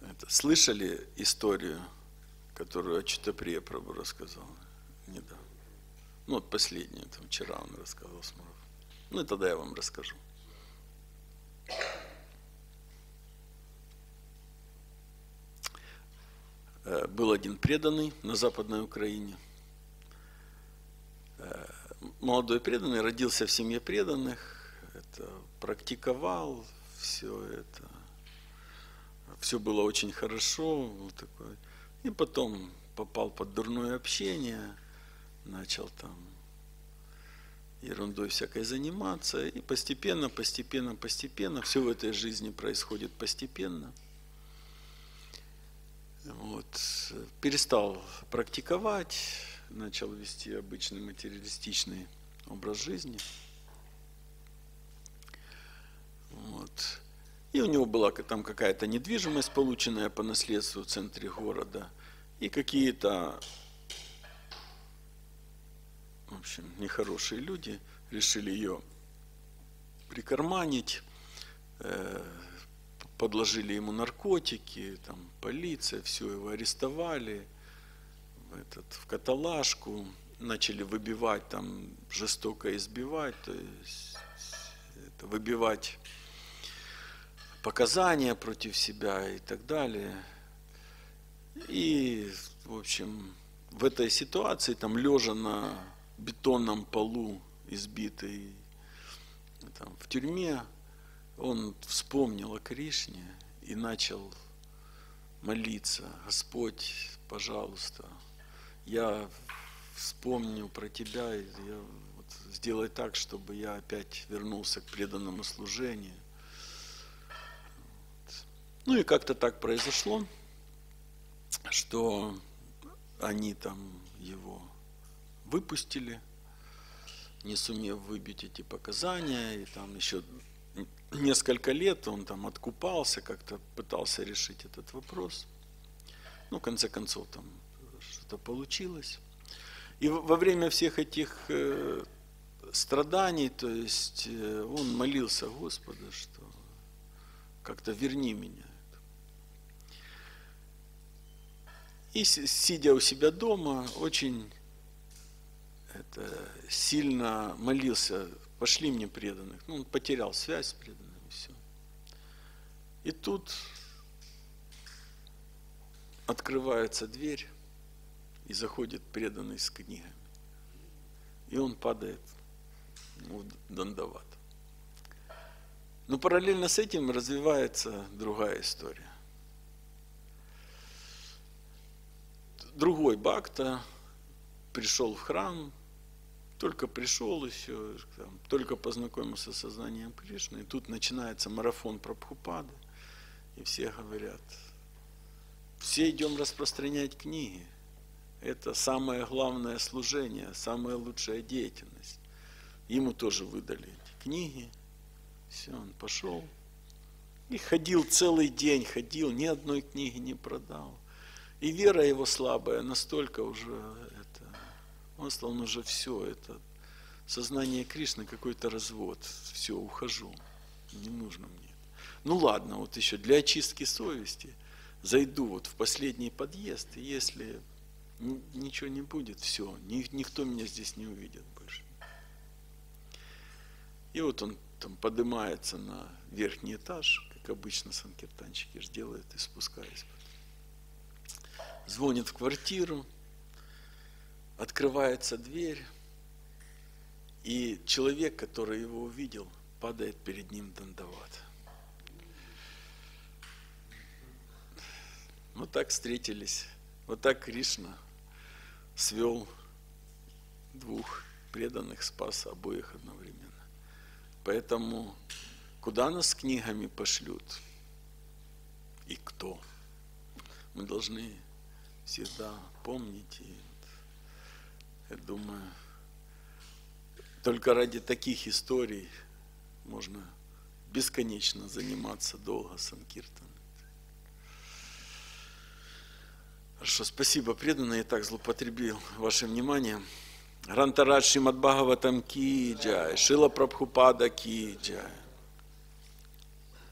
Speaker 1: Это, слышали историю, которую Ачутаприя Прабу рассказал недавно? Ну, вот последнюю, там, вчера он рассказал Смуров. Ну, и тогда я вам расскажу. Э, Был один преданный на Западной Украине. Э, Молодой преданный родился в семье преданных, это, практиковал все это, все было очень хорошо, был такой. И потом попал под дурное общение, начал там ерундой всякой заниматься, и постепенно, постепенно, постепенно, все в этой жизни происходит постепенно. Вот. Перестал практиковать, начал вести обычный материалистичный образ жизни. Вот. И у него была там какая-то недвижимость, полученная по наследству в центре города, и какие-то в общем, нехорошие люди решили ее прикарманить, э, подложили ему наркотики, там полиция, все его арестовали, этот, в каталажку, начали выбивать, там жестоко избивать, то есть это, выбивать показания против себя и так далее. И, в общем, в этой ситуации, там, лежа на бетонном полу, избитый там, в тюрьме, он вспомнил о Кришне и начал молиться. Господь, пожалуйста, я вспомню про Тебя, я, вот, сделай так, чтобы я опять вернулся к преданному служению. Ну и как-то так произошло, что они там его выпустили, не сумев выбить эти показания, и там еще несколько лет он там откупался, как-то пытался решить этот вопрос. Ну, в конце концов, там что-то получилось. И во время всех этих э, страданий, то есть э, он молился Господа, что как-то верни меня. И си- сидя у себя дома, очень это, сильно молился, пошли мне преданных. Ну, он потерял связь с преданными, все. И тут открывается дверь, и заходит преданный с книгами. И он падает в Дандават. Но параллельно с этим развивается другая история. Другой Бакта пришел в храм, только пришел еще, там, только познакомился с сознанием Кришны, и тут начинается марафон Прабхупады, и все говорят, все идем распространять книги. Это самое главное служение, самая лучшая деятельность. Ему тоже выдали эти книги. Все, он пошел. И ходил целый день, ходил, ни одной книги не продал. И вера его слабая, настолько уже это, он стал, он уже все, это сознание Кришны, какой-то развод, все, ухожу, не нужно мне. Ну ладно, вот еще для очистки совести зайду вот в последний подъезд, и если ничего не будет, все, никто меня здесь не увидит больше. И вот он там поднимается на верхний этаж, как обычно санкиртанщики же делают, и спускаясь. Звонит в квартиру, открывается дверь, и человек, который его увидел, падает перед ним дандават. Вот так встретились, вот так Кришна свел двух преданных, спас обоих одновременно. Поэтому куда нас с книгами пошлют и кто? Мы должны всегда помнить и я думаю, только ради таких историй можно бесконечно заниматься долго санкиртан. Хорошо, спасибо, преданные. так злоупотребил ваше внимание. Грантарад Шримад Бхагаватам Ки Джай, Шила Прабхупада Ки.